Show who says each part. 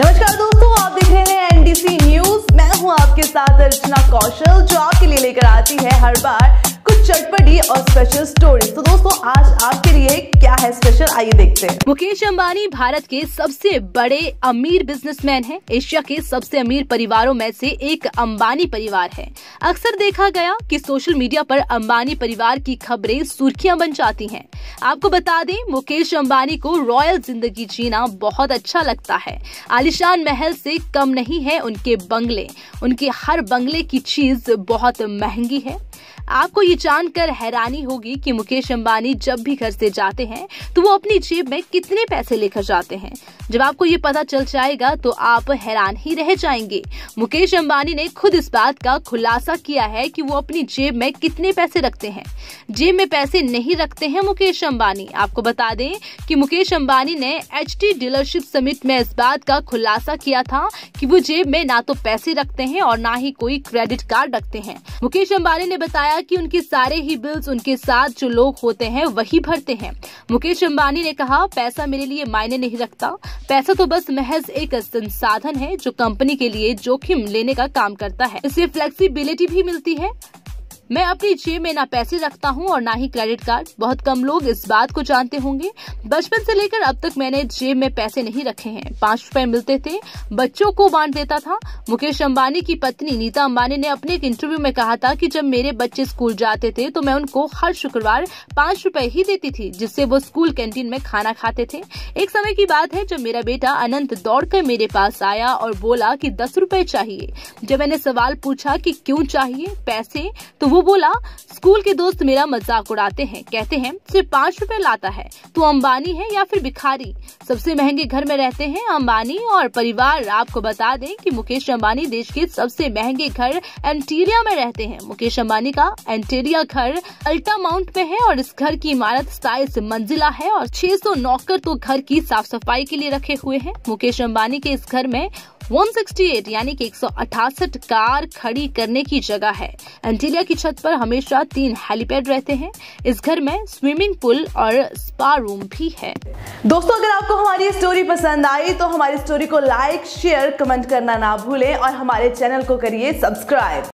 Speaker 1: नमस्कार दोस्तों, आप देख रहे हैं एनडीसी न्यूज़ मैं हूँ आपके साथ अर्चना कौशल, जो आपके लिए लेकर आती है हर बार चटपटी और स्पेशल स्टोरी तो दोस्तों, आज आपके लिए क्या है स्पेशल आइए देखते हैं।
Speaker 2: मुकेश अंबानी भारत के सबसे बड़े अमीर बिजनेसमैन हैं। एशिया के सबसे अमीर परिवारों में से एक अंबानी परिवार है। अक्सर देखा गया कि सोशल मीडिया पर अंबानी परिवार की खबरें सुर्खियाँ बन जाती हैं। आपको बता दें, मुकेश अंबानी को रॉयल ज़िंदगी जीना बहुत अच्छा लगता है। आलिशान महल से कम नहीं है उनके बंगले। उनके हर बंगले की चीज़ बहुत महँगी है। आपको ये जानकर हैरानी होगी कि मुकेश अंबानी जब भी घर से जाते हैं तो वो अपनी जेब में कितने पैसे लेकर जाते हैं। जब आपको ये पता चल जाएगा तो आप हैरान ही रह जाएँगे। मुकेश अंबानी ने खुद इस बात का खुलासा किया है कि वो अपनी जेब में कितने पैसे रखते हैं। जेब में पैसे नहीं रखते हैं मुकेश अंबानी। आपको बता दें कि मुकेश अंबानी ने एचडी डीलरशिप समिट में इस बात का खुलासा किया था कि वो जेब में ना तो पैसे रखते हैं और ना ही कोई क्रेडिट कार्ड रखते हैं। मुकेश अंबानी ने बताया कि उनके सारे ही बिल्स उनके साथ जो लोग होते हैं, वही भरते हैं। मुकेश अंबानी ने कहा, पैसा मेरे लिए मायने नहीं रखता। पैसा तो बस महज एक संसाधन है जो कंपनी के लिए जोखिम लेने का काम करता है। इससे फ्लेक्सीबिलिटी भी मिलती है। मैं अपनी जेब में ना पैसे रखता हूँ और ना ही क्रेडिट कार्ड। बहुत कम लोग इस बात को जानते होंगे। बचपन से लेकर अब तक मैंने जेब में पैसे नहीं रखे हैं। पाँच रूपए मिलते थे। बच्चों को बांट देता था। मुकेश अम्बानी की पत्नी नीता अम्बानी ने अपने एक इंटरव्यू में कहा था कि जब मेरे बच्चे स्कूल जाते थे तो मैं उनको हर शुक्रवार पाँच रूपए ही देती थी, जिससे वो स्कूल कैंटीन में खाना खाते थे। एक समय की बात है, जब मेरा बेटा अनंत दौड़कर मेरे पास आया और बोला की दस रूपए चाहिए। जब मैंने सवाल पूछा की क्यूँ चाहिए पैसे तो वो बोला, स्कूल के दोस्त मेरा मज़ाक उड़ाते हैं, कहते हैं, सिर्फ़ पाँच रूपए लाता है, तू अंबानी है या फिर भिखारी? सबसे महँगे घर में रहते हैं अंबानी और परिवार आपको बता दें कि मुकेश अंबानी देश के सबसे महँगे घर एंटीरिया में रहते हैं। मुकेश अंबानी का एंटीरिया घर अल्टा माउंट में है और इस घर की इमारत सताइस मंजिला है और 600 नौकर तो घर की साफ़ सफ़ाई के लिए रखे हुए हैं। मुकेश अम्बानी के इस घर में 168 यानी कि 168 कार खड़ी करने की जगह है। एंटीलिया की छत पर हमेशा तीन हेलीपैड रहते हैं। इस घर में स्विमिंग पूल और स्पा रूम भी है।
Speaker 1: दोस्तों, अगर आपको हमारी स्टोरी पसंद आई तो हमारी स्टोरी को लाइक शेयर कमेंट करना ना भूलें और हमारे चैनल को करिए सब्सक्राइब